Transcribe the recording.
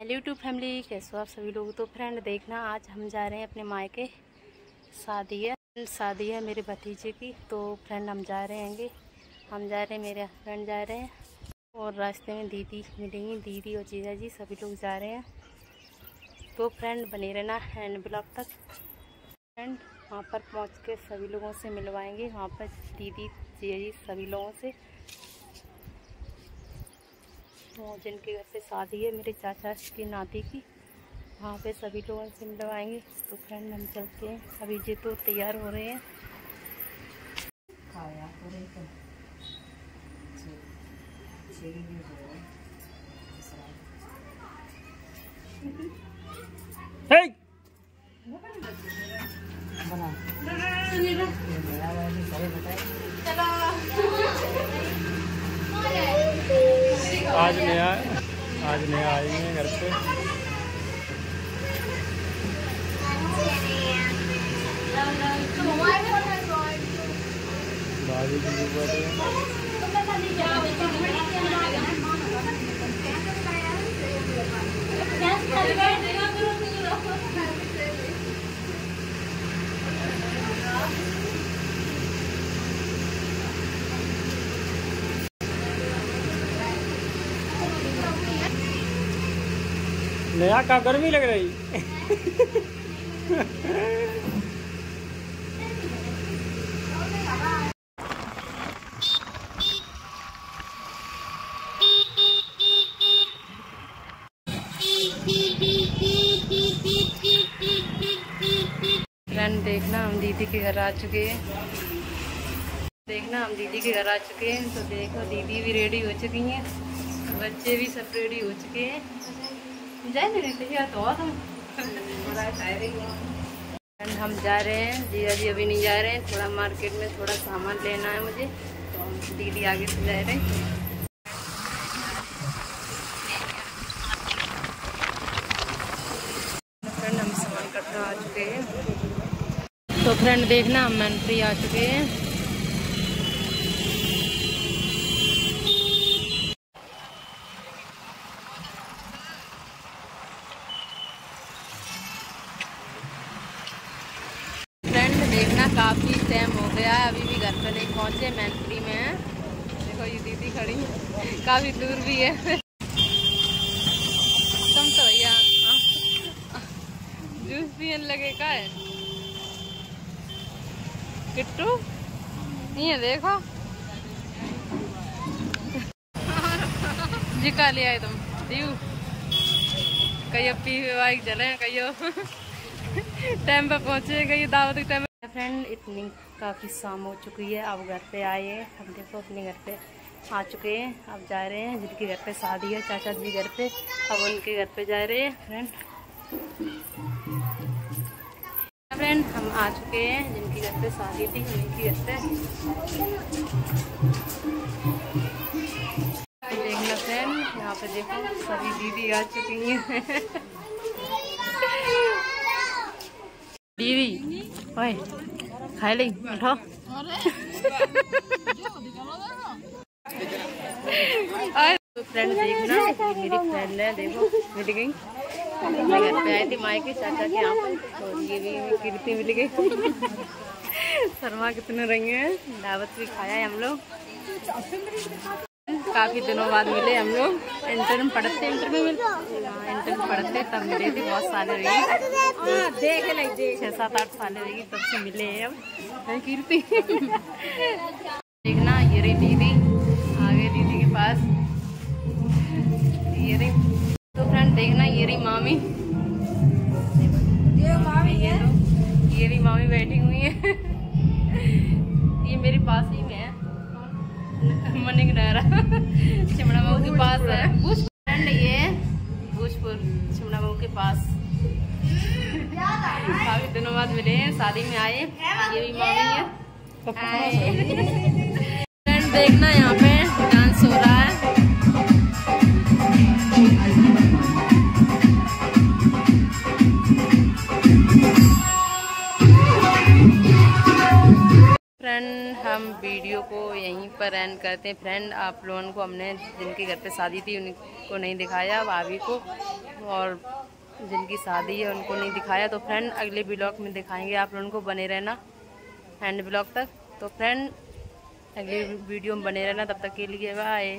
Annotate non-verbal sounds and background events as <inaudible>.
Hello YouTube family, कैसे हो आप सभी लोग? तो फ्रेंड देखना, आज हम जा रहे हैं अपने मायके शादी है शादी है मेरे भतीजे की। तो फ्रेंड हम जा रहे हैंगे। हम जा रहे हैं, मेरे हस्बैंड जा रहे हैं और रास्ते में दीदी मिलेंगी। दीदी और जीजा जी सभी लोग जा रहे हैं। तो फ्रेंड बने रहना हैंड ब्लॉक तक। फ्रेंड वहाँ पर पहुँच के सभी लोगों से मिलवाएँगे। वहाँ पर दीदी, जीजा जी सभी लोगों से। तो जिनके घर पे शादी है मेरे चाचा की नाती की। वहाँ पे सभी लोग से मिलवाएँगे। तो फ्रेंड हम चलते हैं। अभी जी तो तैयार हो रहे हैं। Hey! आज नया आज नया आई हैं घर पे। भाभी की नया का गर्मी लग रही। फ्रेंड देखना, हम दीदी के घर आ चुके हैं। देखना, हम दीदी के घर आ चुके हैं तो देखो, दीदी भी रेडी हो चुकी हैं, बच्चे भी सब रेडी हो चुके हैं। जाए मेरे तैयार तो हम जा रहे हैं जीजा जी अभी नहीं जा रहे हैं। थोड़ा मार्केट में थोड़ा सामान लेना है मुझे। तो हम दीदी आगे से जा रहे हैं। फ्रेंड हम सामान कटरा आ चुके हैं। तो फ्रेंड देखना, हम मैंट्री आ चुके हैं फ्रेंड देखना काफ़ी टाइम हो गया अभी भी घर पे नहीं पहुँचे मैंट्री में है। देखो ये दीदी खड़ी है, काफ़ी दूर भी है। तुम तो भैया, जूस पियन लगे का है? किट्टू, ये देखो। जी का लिया है तुम, दीव। कहियो पी, बाइक चले, कहियो। <laughs> टाइम पे पहुँचे, कहियो दावत के टाइम फ्रेंड, इतनी काफ़ी शाम हो चुकी है। अब घर पे आए हैं। हम देखो अपने घर पे आ चुके हैं। अब जा रहे हैं। जिनके घर पे शादी है, चाचा जी घर पे। अब उनके घर पे जा रहे हैं फ्रेंड फ्रेंड हम आ चुके हैं। जिनकी घर पे शादी थी, उनकी घर पे। देखना फ्रेंड यहाँ पे देखो, सभी दीदी आ चुकी हैं। <laughs> दीदी खाए ली, उठो। तो फ्रेंड देखो घर पे आई थी माई के चाचा के यहाँ पर भी कीर्ति मिल गई। शर्मा कितने रही हैं, दावत भी खाया है हम लोग। काफ़ी दिनों बाद मिले हम लोग। इंटर में पढ़ते इंटर में मिले इंटर में पढ़ते, तब मिले थे, बहुत साल रही देख ले छह सात आठ साल तब से मिले हैं अब। कीर्ति। देखना ये रही दीदी आगे दीदी के पास। ये रही। तो फ्रेंड देखना ये रही मामी। ये मामी है? ये भी मामी बैठी हुई है। ये मेरे पास ही में है। नहरा चिमड़ा मऊ के पास है। ये भूजपुर चिमड़ा मऊ के पास। काफ़ी दिनों बाद मिले हैं, शादी में आए। ये भी मामी है। फ्रेंड देखना यहाँ पे डांस हो रहा है। हम वीडियो को यहीं पर एंड करते हैं। फ्रेंड आप लोगों को हमने जिनके घर पे शादी थी, उनको नहीं दिखाया, भाभी को। और जिनकी शादी है, उनको नहीं दिखाया तो फ्रेंड अगले ब्लॉग में दिखाएँगे। आप लोगों को बने रहना एंड ब्लॉग तक। तो फ्रेंड अगले वीडियो में बने रहना। तब तक के लिए बाय